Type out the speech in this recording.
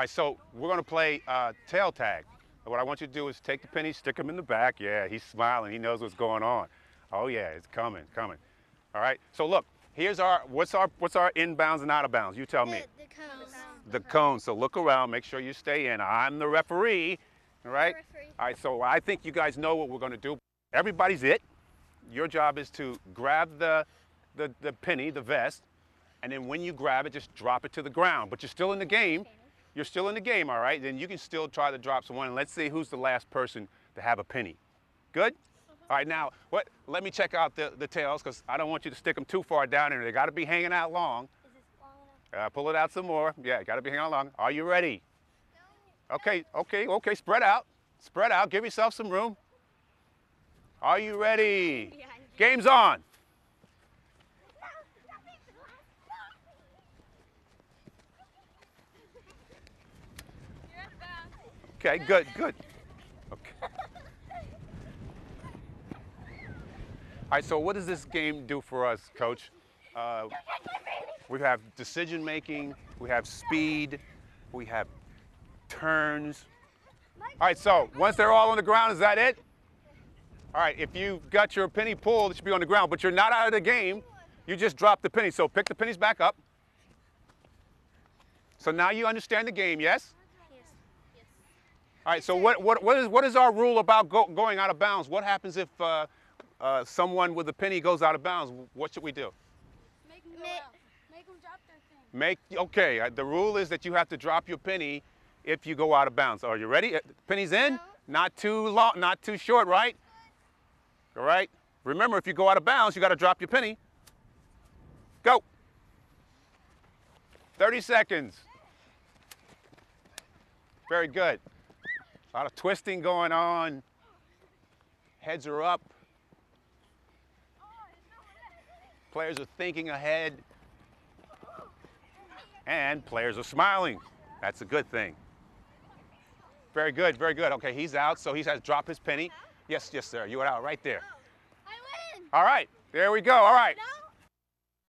right, so we're going to play uh, tail tag. And what I want you to do is take the penny, stick him in the back. Yeah, he's smiling. He knows what's going on. Oh yeah, it's coming, coming. All right. So look, here's our what's our what's our inbounds and out of bounds. You tell me. The, the cones. The cone. So look around. Make sure you stay in. I'm the referee. All right. referee. All right. So I think you guys know what we're going to do. Everybody's it. Your job is to grab the the the penny, the vest, and then when you grab it, just drop it to the ground. But you're still in the game. You're still in the game, all right? Then you can still try to drop someone. And let's see who's the last person to have a penny. Good? All right, now, what? let me check out the, the tails because I don't want you to stick them too far down in there. They got to be hanging out long. Is this long enough? Uh, pull it out some more. Yeah, got to be hanging out long. Are you ready? Okay, okay, okay. Spread out. Spread out. Give yourself some room. Are you ready? Game's on. Okay, good, good. Okay. All right, so what does this game do for us, Coach? Uh, we have decision making, we have speed, we have turns. All right, so once they're all on the ground, is that it? All right, if you've got your penny pulled, it should be on the ground, but you're not out of the game. You just dropped the penny, so pick the pennies back up. So now you understand the game, yes? All right, so what, what, what, is, what is our rule about go, going out of bounds? What happens if uh, uh, someone with a penny goes out of bounds? What should we do? Make them Ma- out. Make them drop their thing. Make, okay, uh, the rule is that you have to drop your penny if you go out of bounds. Are you ready? Uh, Penny's in? Not too long, not too short, right? All right. Remember, if you go out of bounds, you got to drop your penny. Go. 30 seconds. Very good. A lot of twisting going on. Heads are up. Players are thinking ahead. And players are smiling. That's a good thing. Very good, very good. Okay, he's out, so he has to drop his penny. Yes, yes, sir. You are out right there. I win. All right, there we go. All right.